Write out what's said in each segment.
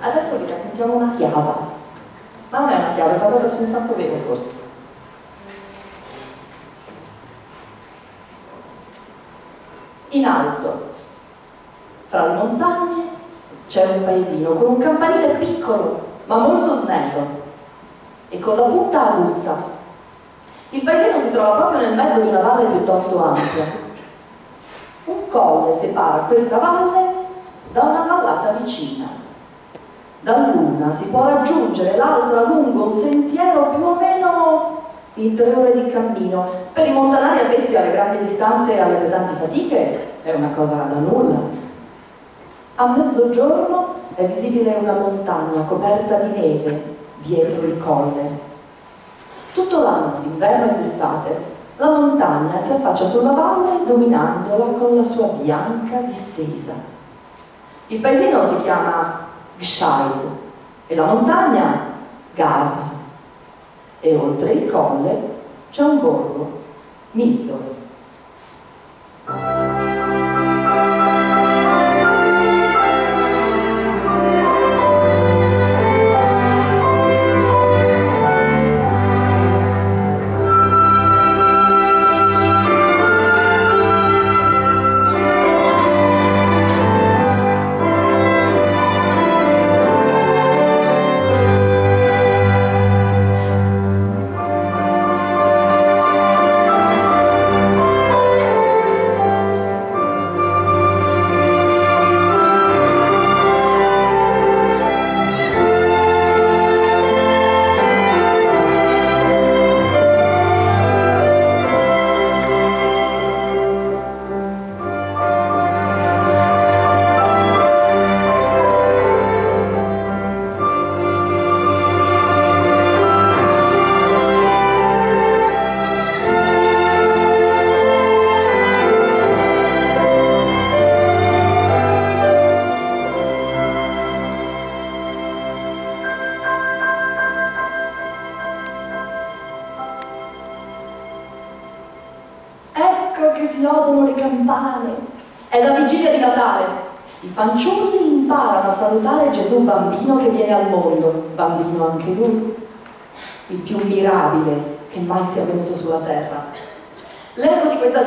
Adesso vi raccontiamo una fiaba. Ma non è una fiaba, è basata su un fatto vero forse. In alto, fra le montagne, c'è un paesino con un campanile piccolo, ma molto snello, e con la punta aguzza. Il paesino si trova proprio nel mezzo di una valle piuttosto ampia. Un colle separa questa valle da una vallata vicina. Dall'una si può raggiungere l'altra lungo un sentiero più o meno di tre ore di cammino. Per i montanari avvezzi alle grandi distanze e alle pesanti fatiche è una cosa da nulla. A mezzogiorno è visibile una montagna coperta di neve dietro il colle. Tutto l'anno, d'inverno e d'estate, la montagna si affaccia sulla valle dominandola con la sua bianca distesa. Il paesino si chiama Gscheid e la montagna? Gas e oltre il colle c'è un borgo, Misdorf.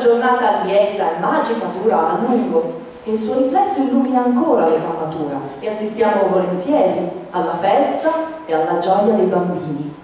Giornata lieta e magica dura a lungo e il suo riflesso illumina ancora le l'ecamatura e assistiamo volentieri alla festa e alla gioia dei bambini.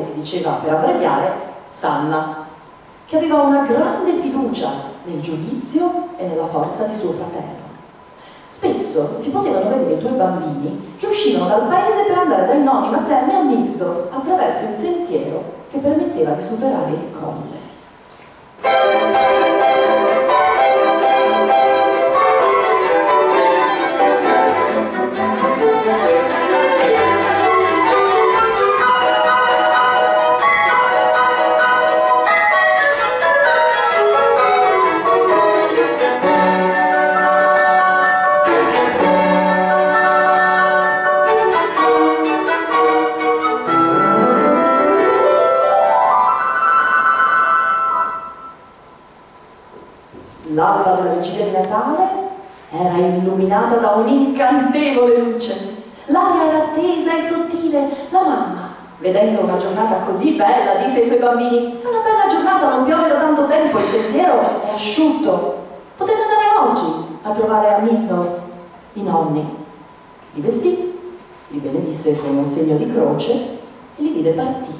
Come si diceva per abbreviare, Sanna, che aveva una grande fiducia nel giudizio e nella forza di suo fratello. Spesso si potevano vedere due bambini che uscivano dal paese per andare dai nonni materni a Milsdorf attraverso il sentiero che permetteva di superare il colle. L'aria era tesa e sottile. La mamma, vedendo una giornata così bella, disse ai suoi bambini, è una bella giornata, non piove da tanto tempo, il sentiero è asciutto. Potete andare oggi a trovare a Misnor i nonni. Li vestì, li benedisse con un segno di croce e li vide partire.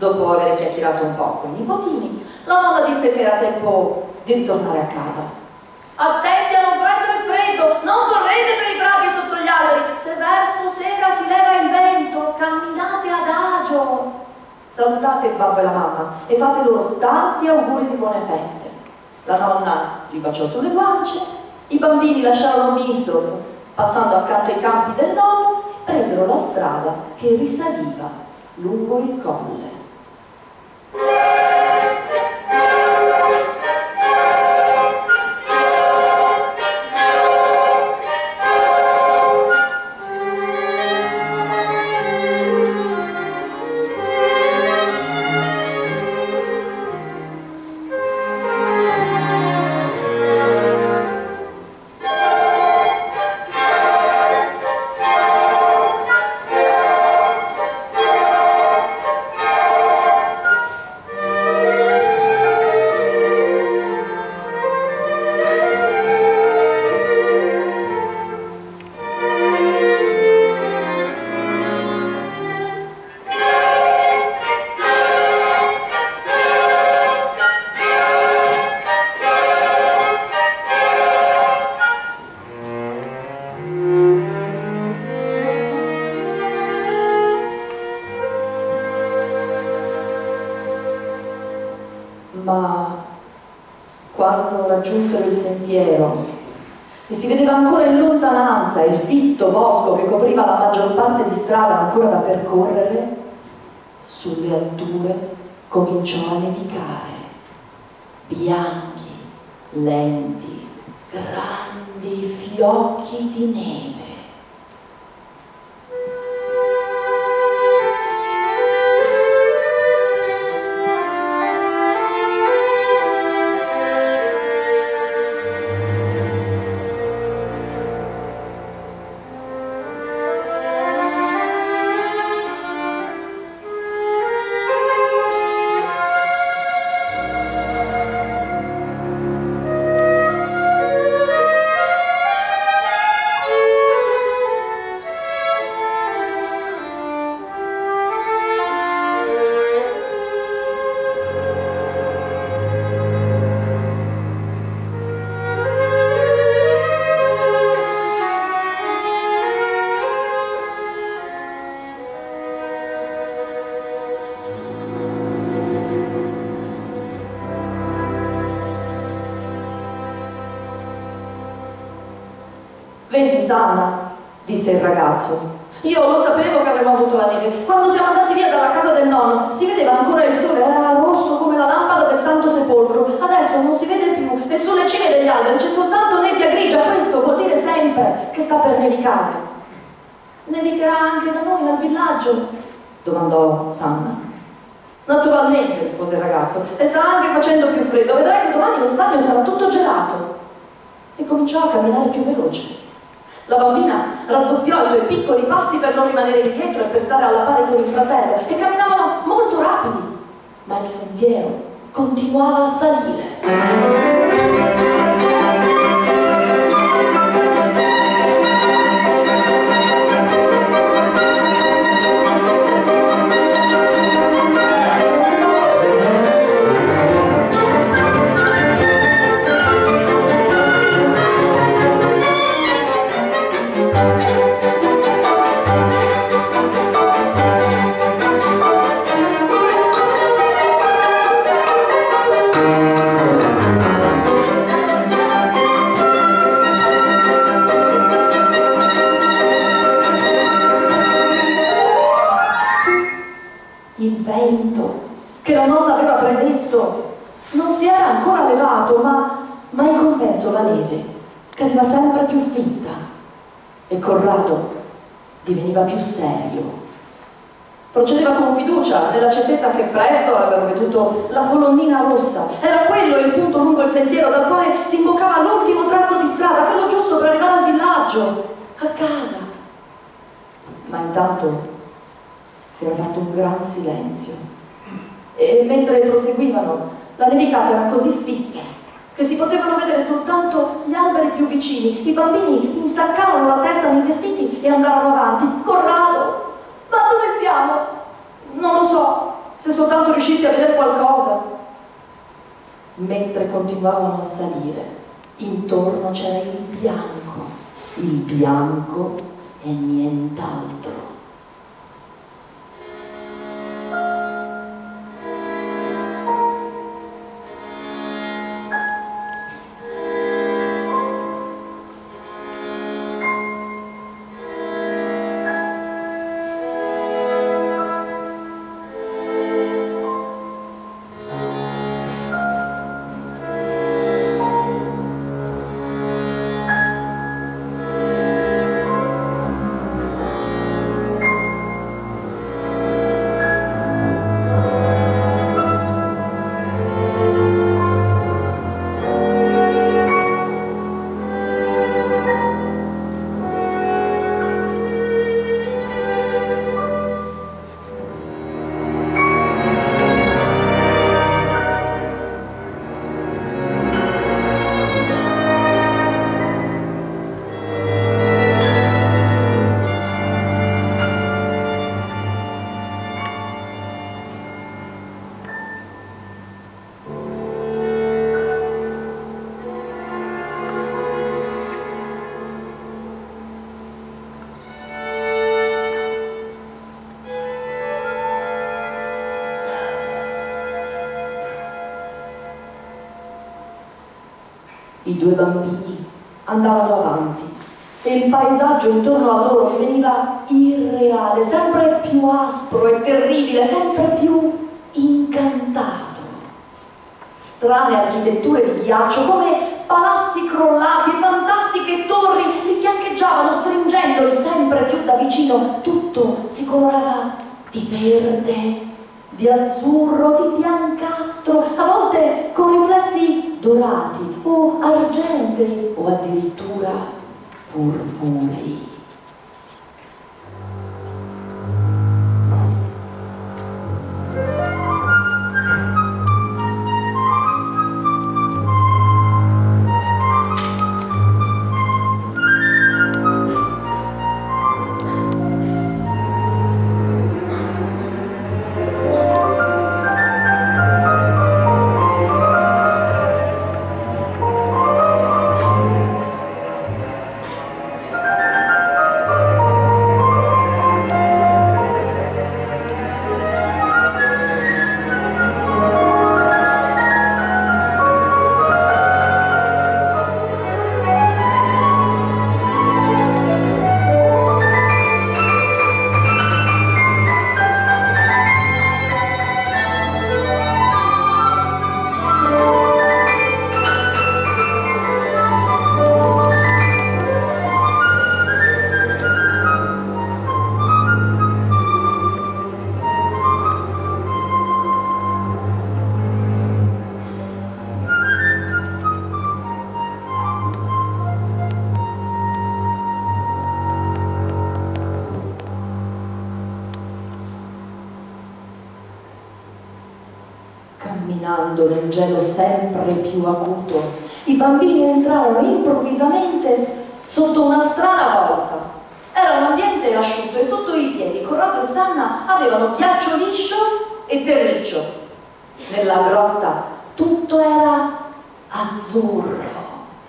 Dopo aver chiacchierato un po' con i nipotini, la mamma disse che era tempo di ritornare a casa. Attenti a non prendere freddo, non correte per i prati sotto gli alberi. Se verso sera si leva il vento, camminate adagio. Salutate il babbo e la mamma e fate loro tanti auguri di buone feste. La nonna li baciò sulle guance, i bambini lasciarono Bistroff, passando accanto ai campi del nonno, presero la strada che risaliva lungo il colle. pensiero e si vedeva ancora in lontananza il fitto bosco che copriva la maggior parte di strada ancora da percorrere, sulle alture cominciò a nevicare, bianchi, lenti, grandi fiocchi di neve. Sanna, disse il ragazzo. Io lo sapevo che avremmo avuto la neve. Quando siamo andati via dalla casa del nonno si vedeva ancora il sole, era rosso come la lampada del Santo Sepolcro. Adesso non si vede più e sulle cime degli alberi c'è soltanto nebbia grigia. Questo vuol dire sempre che sta per nevicare. Nevicherà anche da noi al villaggio? domandò Sanna. Naturalmente, rispose il ragazzo, e sta anche facendo più freddo. Vedrai che domani lo stagno sarà tutto gelato. E cominciò a camminare più veloce. La bambina raddoppiò i suoi piccoli passi per non rimanere indietro e per stare alla pari con il fratello e camminavano molto rapidi, ma il sentiero continuava a salire. Procedeva con fiducia, nella certezza che presto avrebbero veduto la colonnina rossa. Era quello il punto lungo il sentiero dal quale si imboccava l'ultimo tratto di strada, quello giusto per arrivare al villaggio, a casa. Ma intanto si era fatto un gran silenzio. E mentre proseguivano, la nevicata era così fitta che si potevano vedere soltanto gli alberi più vicini. I bambini insaccarono la testa nei vestiti e andarono avanti. Corrado, ma dove siamo? Non lo so, se soltanto riuscissi a vedere qualcosa. Mentre continuavano a salire, intorno c'era il bianco, il bianco e nient'altro. Due bambini andavano avanti e il paesaggio intorno a loro veniva irreale, sempre più aspro e terribile, sempre più incantato. Strane architetture di ghiaccio, come palazzi crollati, fantastiche torri, li fiancheggiavano stringendoli sempre più da vicino. Tutto si colorava di verde, di azzurro, di biancastro, a volte con riflessi dorati o argentei o addirittura purpurei. Ambiente asciutto e sotto i piedi Corrado e Sanna avevano ghiaccio liscio e terriccio. Nella grotta tutto era azzurro,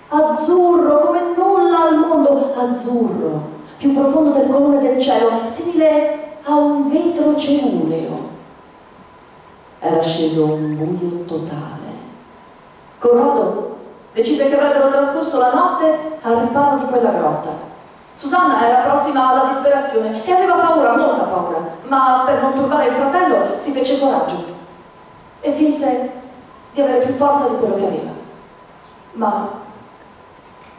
azzurro come nulla al mondo, azzurro, più profondo del colore del cielo, simile a un vetro ceruleo. Era sceso un buio totale. Corrado decise che avrebbero trascorso la notte al riparo di quella grotta. Susanna era prossima alla disperazione e aveva paura, molta paura, ma per non turbare il fratello si fece coraggio e finse di avere più forza di quello che aveva. Ma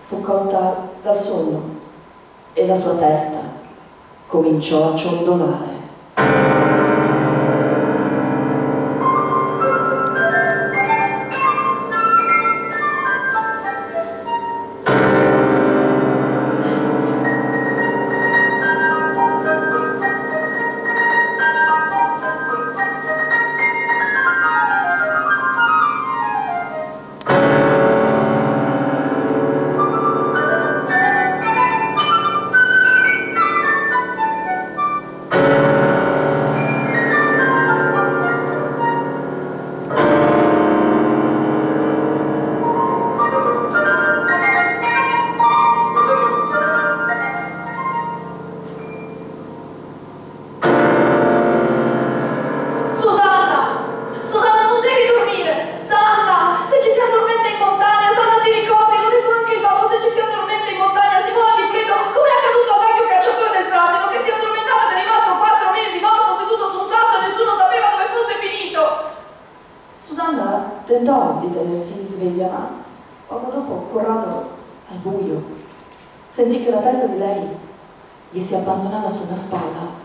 fu colta dal sonno e la sua testa cominciò a ciondolare. Tentò di tenersi sveglia, ma poco dopo, corrado al buio, sentì che la testa di lei gli si abbandonava su una spalla.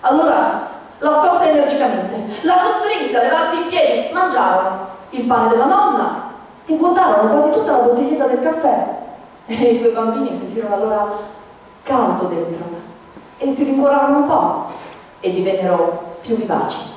Allora la scosse energicamente, la costrinse a levarsi in piedi, mangiarono il pane della nonna e vuotarono quasi tutta la bottiglietta del caffè. E i due bambini sentirono allora caldo dentro e si rincuorarono un po' e divennero più vivaci.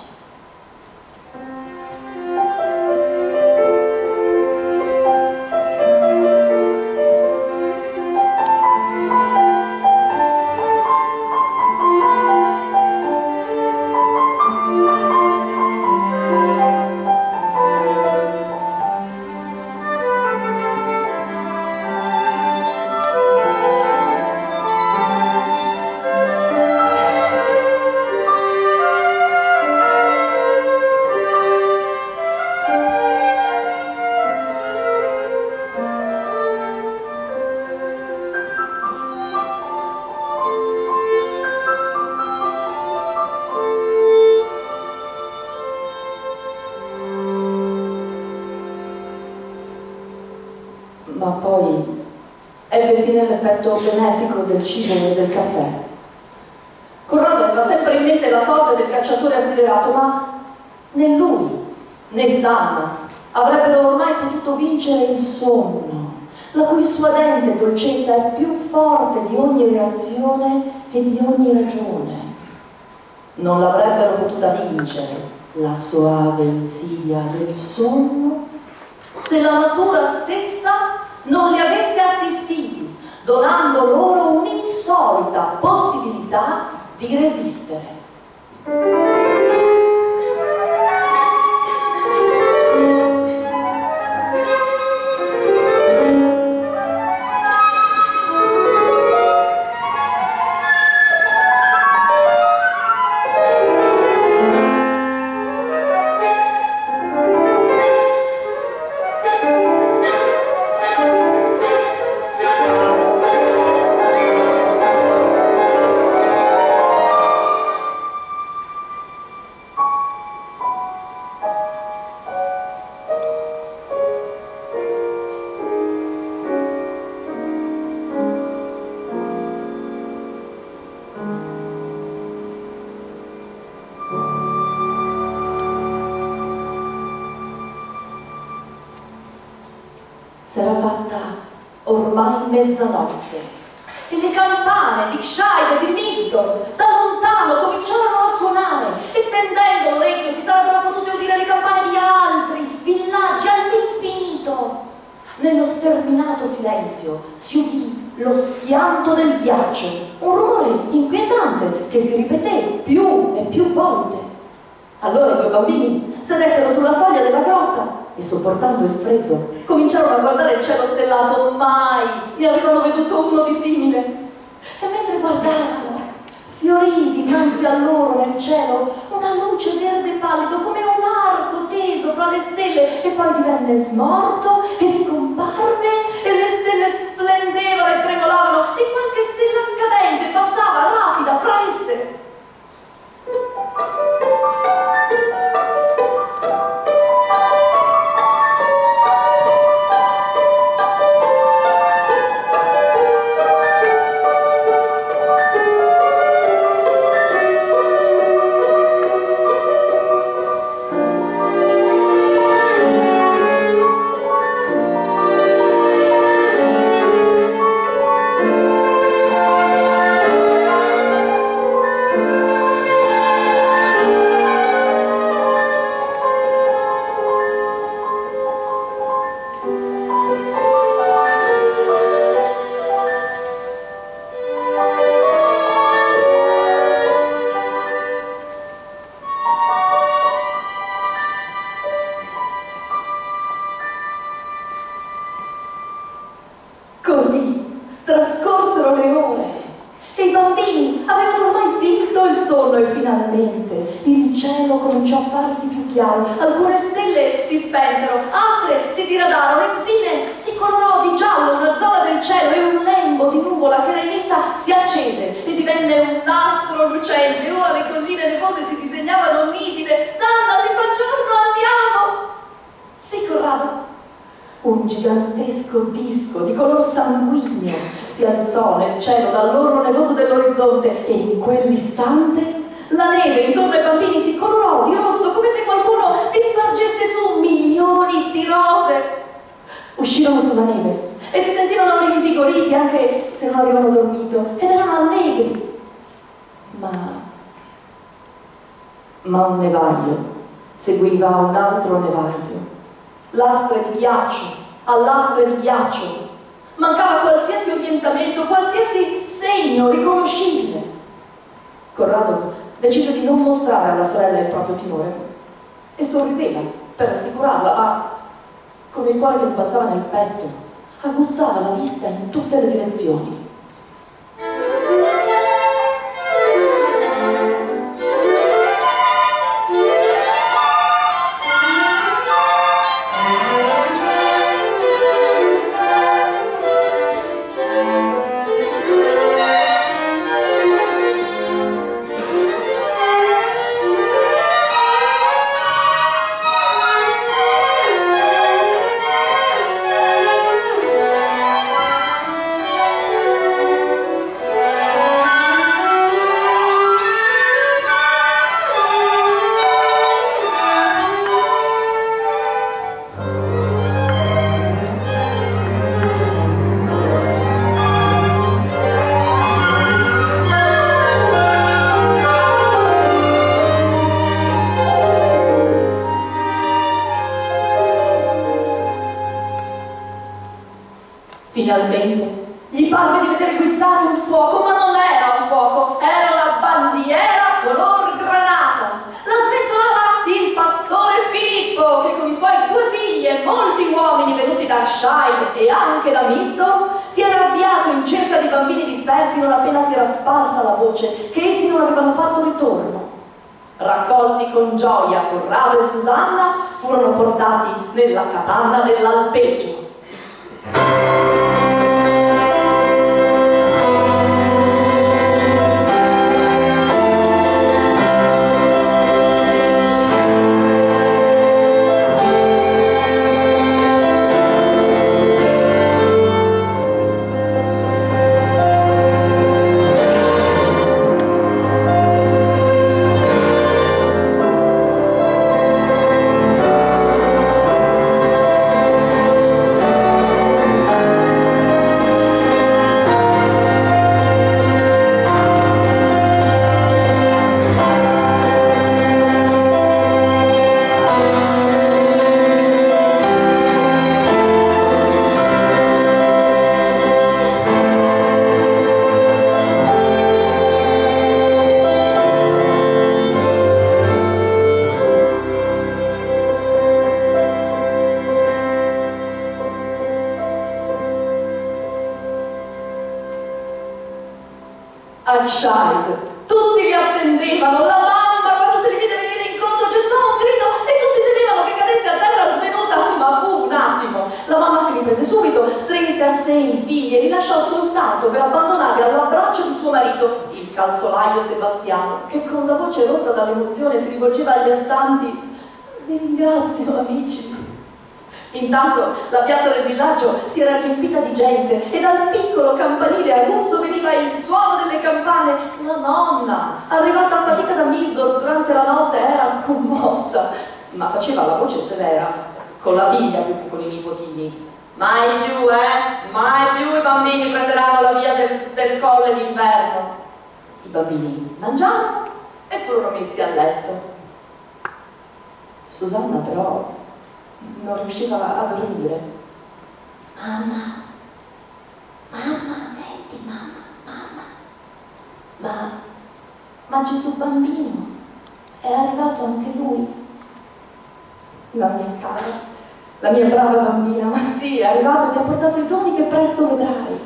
Fine l'effetto benefico del cibo e del caffè. Corrado aveva sempre in mente la sorte del cacciatore assiderato, ma né lui né Sanna avrebbero ormai potuto vincere il sonno, la cui suadente dolcezza è più forte di ogni reazione e di ogni ragione. Non l'avrebbero potuta vincere la soave insidia del sonno se la natura stessa non li avesse assistiti, donando loro un'insolita possibilità di resistere. sarà fatta ormai mezzanotte e le campane di Scheide, di Misto, da lontano cominciarono a suonare e tendendo l'orecchio si sarebbero potute udire le campane di altri villaggi all'infinito. Nello sterminato silenzio si udì lo schianto del ghiaccio, un rumore inquietante che si ripeté più e più volte. Allora i due bambini sedettero sulla soglia della grotta e sopportando il freddo cominciarono a guardare il cielo stellato, mai ne avevano veduto uno di simile. E mentre guardavano, fiorì dinanzi a loro nel cielo una luce verde pallido come un arco teso fra le stelle e poi divenne smorto e scomparve e le stelle splendevano e tremolavano e qualche stella cadente passava rapida fra esse. solo e finalmente il cielo cominciò a farsi più chiaro, alcune stelle si spensero, altre si diradarono e infine si coronò di giallo una zona del cielo e un lembo di nuvola che era in essa si accese e divenne un nastro lucente. Ora le colline nevose si disegnavano nitide. Sanna, si fa giorno, andiamo! Si Corrado, un gigantesco disco di color sanguigno si alzò nel cielo dall'orlo nevoso dell'orizzonte e in quell'istante la neve intorno ai bambini si colorò di rosso come se qualcuno vi spargesse su milioni di rose. Uscirono sulla neve e si sentivano rinvigoriti anche se non avevano dormito ed erano allegri. Ma... Ma un nevaio seguiva un altro nevaio lastre di ghiaccio a lastre di ghiaccio. Mancava qualsiasi orientamento, qualsiasi segno riconoscibile. Corrado decise di non mostrare alla sorella il proprio timore e sorrideva per assicurarla, ma con il cuore che balzava nel petto, aguzzava la vista in tutte le direzioni. voce che essi non avevano fatto ritorno. Raccolti con gioia, Corrado e Susanna furono portati nella capanna dell'alpeggio Child. Tutti li attendevano, la mamma quando se li vide venire incontro gettò un grido e tutti temevano che cadesse a terra svenuta, ma fu un attimo. La mamma si riprese subito, strinse a sé i figli e li lasciò soltanto per abbandonarli all'abbraccio di suo marito, il calzolaio Sebastiano, che con la voce rotta dall'emozione si rivolgeva agli astanti. Vi ringrazio, amici. Intanto la piazza del villaggio si era riempita di gente e dal piccolo campanile aguzzo veniva il suono delle campane. La nonna, arrivata a fatica da Misdorf durante la notte, era commossa, ma faceva la voce severa, con la figlia più che con i nipotini. Mai più, eh? Mai più i bambini prenderanno la via del, del colle d'inverno. I bambini mangiarono e furono messi a letto. Susanna però non riusciva a dormire. Mamma, mamma, senti, mamma, mamma. Ma, ma Gesù bambino è arrivato anche lui. La mia cara, la mia brava bambina, ma sì, è arrivato, ti ha portato i doni che presto vedrai.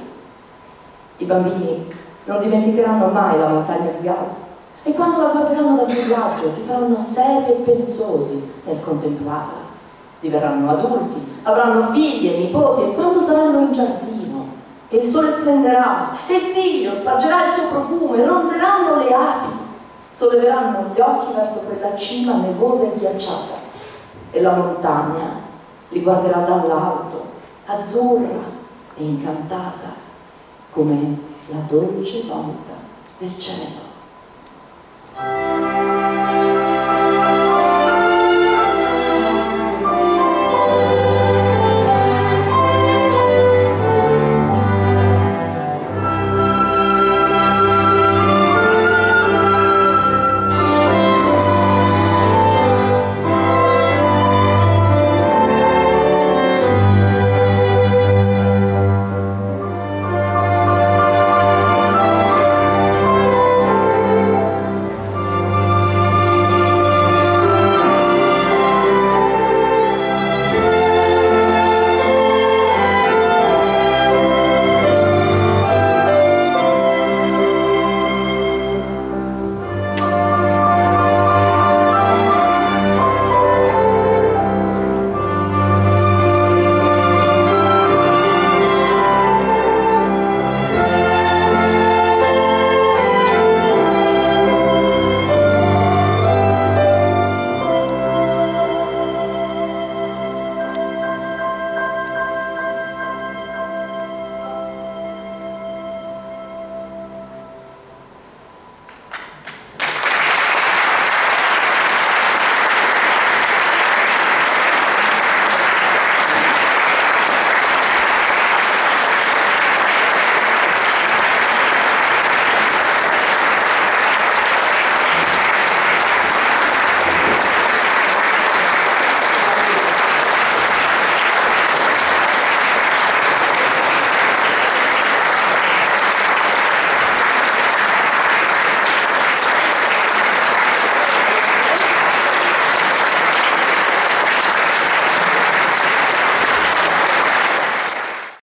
I bambini non dimenticheranno mai la montagna di Gaza e quando la guarderanno dal villaggio si faranno seri e pensosi nel contemplarla diverranno adulti, avranno figli e nipoti e quando saranno in giardino e il sole splenderà e Dio spargerà il suo profumo e ronzeranno le api, solleveranno gli occhi verso quella cima nevosa e ghiacciata e la montagna li guarderà dall'alto, azzurra e incantata come la dolce volta del cielo.